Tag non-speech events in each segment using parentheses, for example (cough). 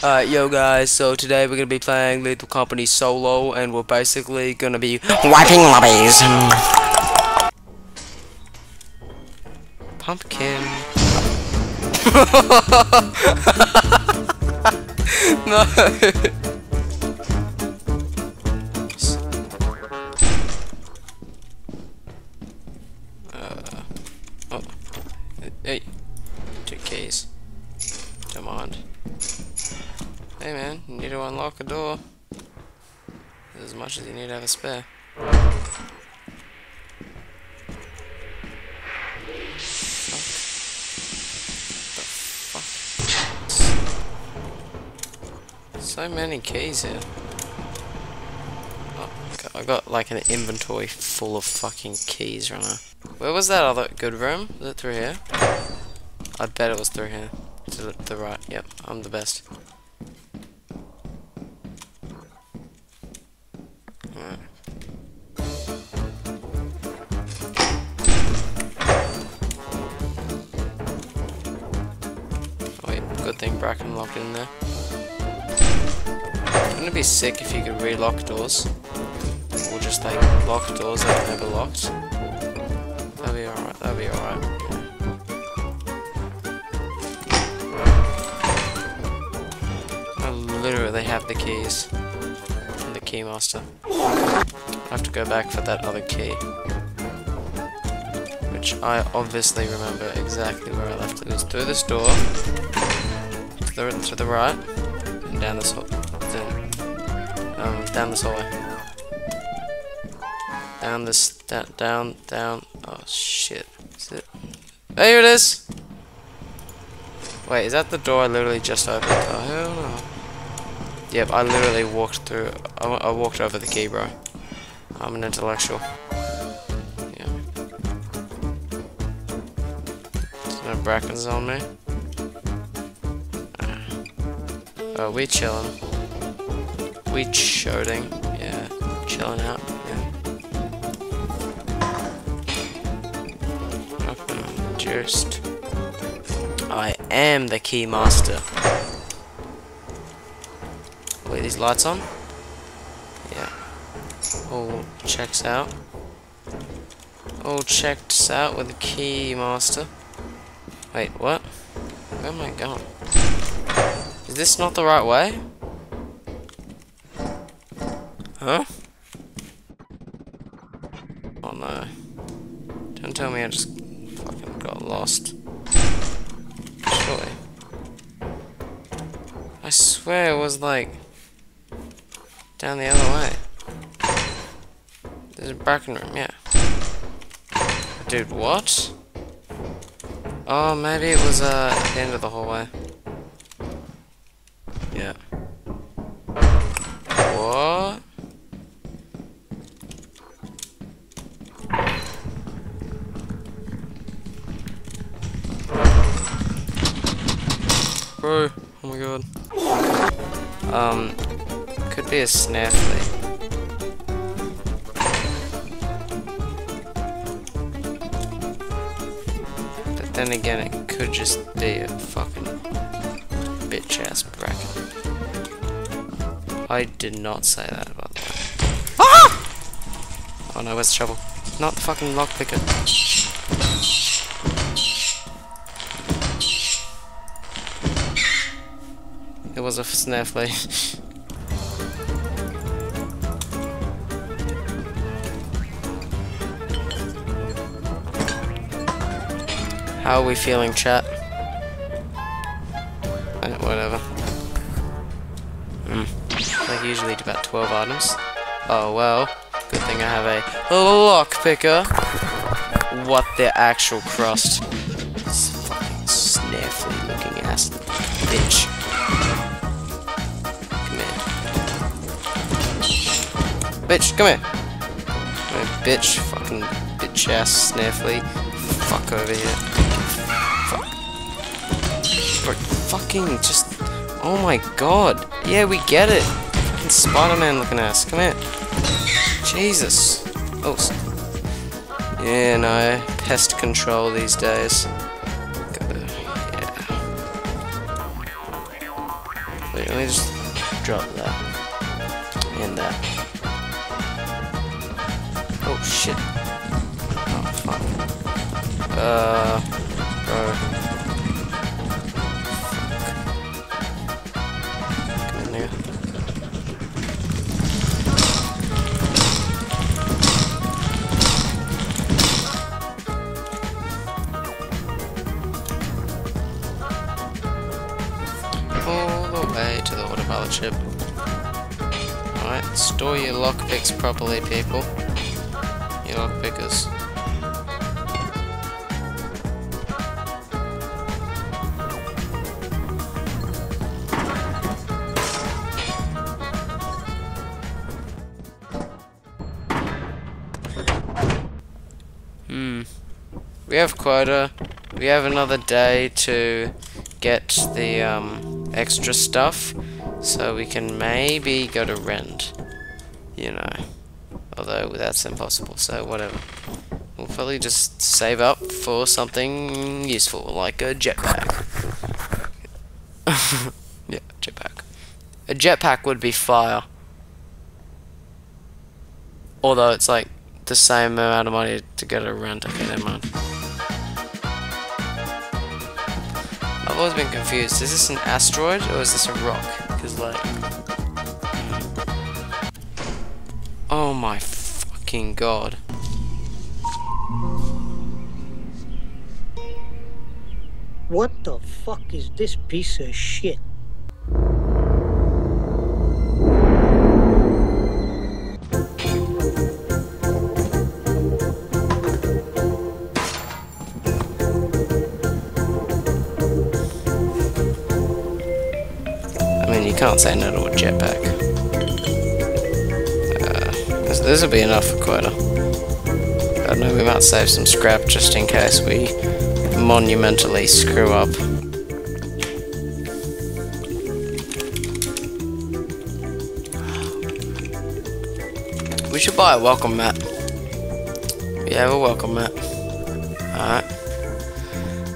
Uh, yo guys, so today we're gonna be playing Lethal Company solo, and we're basically gonna be wiping lobbies. Pumpkin. (laughs) no. Unlock a door. As much as you need to have a spare. So many keys here. Oh, I got like an inventory full of fucking keys right now. Where was that other good room? Was it through here? I bet it was through here. To the, the right. Yep, I'm the best. Thing Bracken locked in there. Wouldn't it be sick if you could relock doors? Or just like lock doors that are never locked? That'd be alright, that'd be alright. I literally have the keys. And the keymaster. I have to go back for that other key. Which I obviously remember exactly where I left it. It was through this door, the, to the right, and down this hall. Um, down this hallway. Down this, down, down, down. Oh shit. Is it? There it is! Wait, is that the door I literally just opened? Oh, hell no. Yep, I literally walked through. I, I walked over the key, bro. I'm an intellectual. Yeah. No Brackens on me. Oh, we're chilling. We choding. Yeah, chilling out. Yeah. Just. I am the key master. Wait, these lights on? Yeah. All checks out. All checked out with the key master. Wait, what? Where am I going? Is this not the right way? Huh? Oh no. Don't tell me I just fucking got lost. Surely. I swear it was like down the other way. There's a bracken room, yeah. Dude, what? Oh, maybe it was uh, at the end of the hallway. Yeah. What? Bro, oh my god. Um, could be a snare flea. But then again, it could just be a fucking bitch ass Bracken. I did not say that, by the way. Ah! Oh no, where's the shovel? Not the fucking lockpicker. Was a flea. How are we feeling, chat? Eh, whatever. I usually do about 12 items. Oh well. Good thing I have a lock picker. What the actual crust? This fucking flea looking ass bitch. Bitch, come here. Bitch. Fucking bitch ass snare flea. Fuck over here. Fuck. Bro, fucking just. Oh my god. Yeah, we get it. Fucking Spider-Man looking ass. Come here. Jesus. Oh. Yeah, no. Pest control these days. Wait, let me just drop that. And that. Oh shit. Oh fuck. Uh bro. Come in here. all the way to the autopilot ship. Alright, store your lockpicks properly, people. Your lockpickers. Hmm. We have quota. We have another day to get the um, extra stuff, so we can maybe go to Rend. You know, although that's impossible. So whatever. We'll probably just save up for something useful, like a jetpack. (laughs) yeah, jetpack. A jetpack would be fire. Although it's like the same amount of money to get a Rend. Okay, never mind. I've always been confused. Is this an asteroid or is this a rock? Because like, oh my fucking god! What the fuck is this piece of shit? I mean, you can't say no to a jetpack. This, will be enough for quota. I know we might save some scrap just in case we monumentally screw up. We should buy a welcome mat. We have a welcome mat. Alright.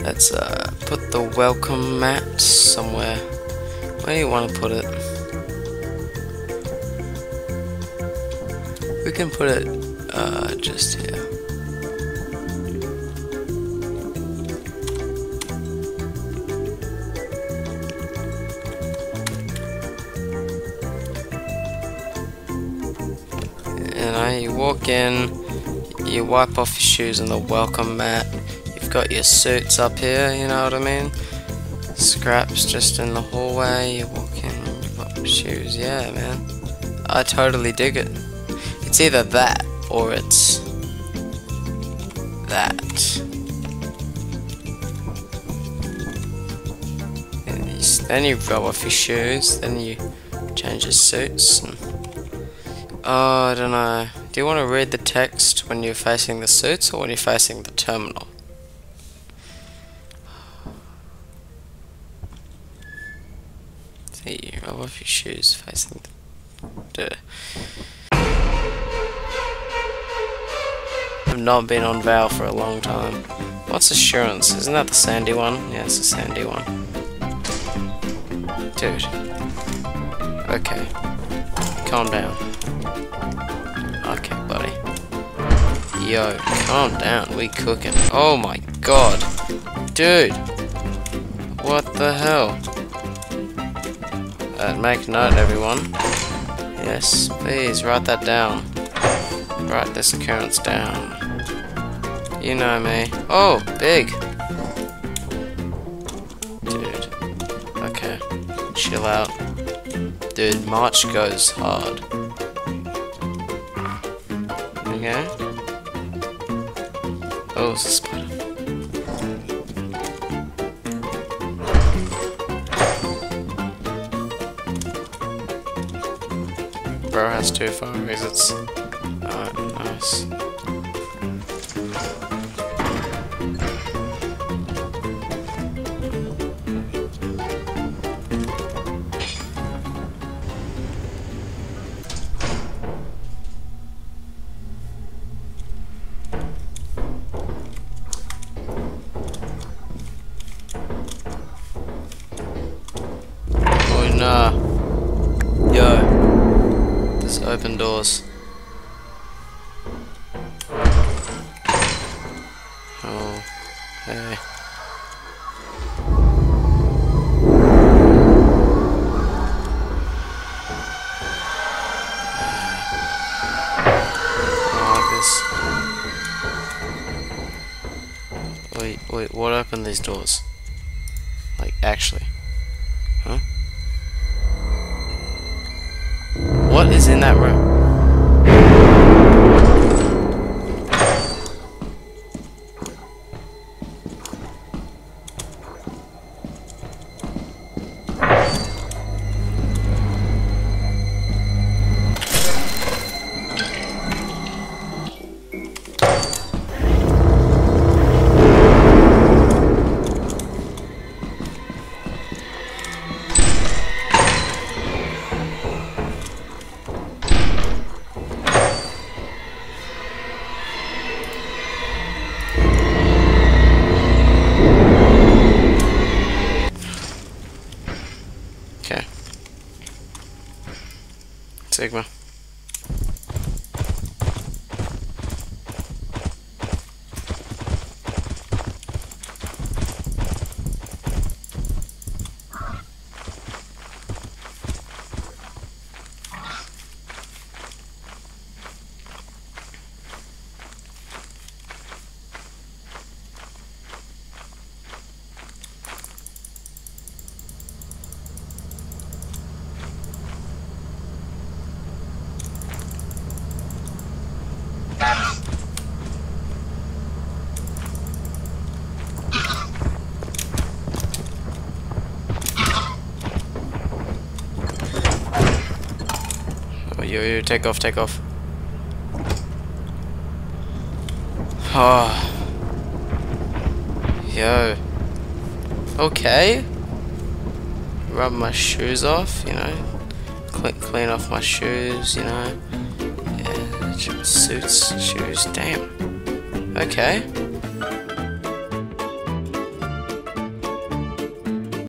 Let's uh, put the welcome mat somewhere. Where do you want to put it? Can put it uh, just here. Know, you walk in, you wipe off your shoes on the welcome mat. You've got your suits up here, you know what I mean? Scraps just in the hallway, you walk in, you pop your shoes. Yeah, man. I totally dig it. It's either that or it's that. You Then you rub off your shoes, then you change your suits. And, oh, I don't know. Do you want to read the text when you're facing the suits or when you're facing the terminal? See, you rub off your shoes facing the. I've not been on Val for a long time. What's assurance? Isn't that the sandy one? Yeah, it's the sandy one. Dude. Okay. Calm down. Okay, buddy. Yo, calm down. We cooking. Oh my god. Dude. What the hell? Uh, make note, everyone. Yes, please write that down. Write this occurrence down. You know me. Oh, big. Dude. Okay. Chill out. Dude, March goes hard. Okay. Oh, it's a spider. Bro has two fire exits. Alright, uh, nice. Oh, hey. Wait, wait, what opened these doors? Like, actually. Huh? What is in that room? Sigma. Take off, take off. Oh. Yo. Okay. Rub my shoes off, you know. Clean, clean off my shoes, you know. Yeah, suits, shoes, damn. Okay.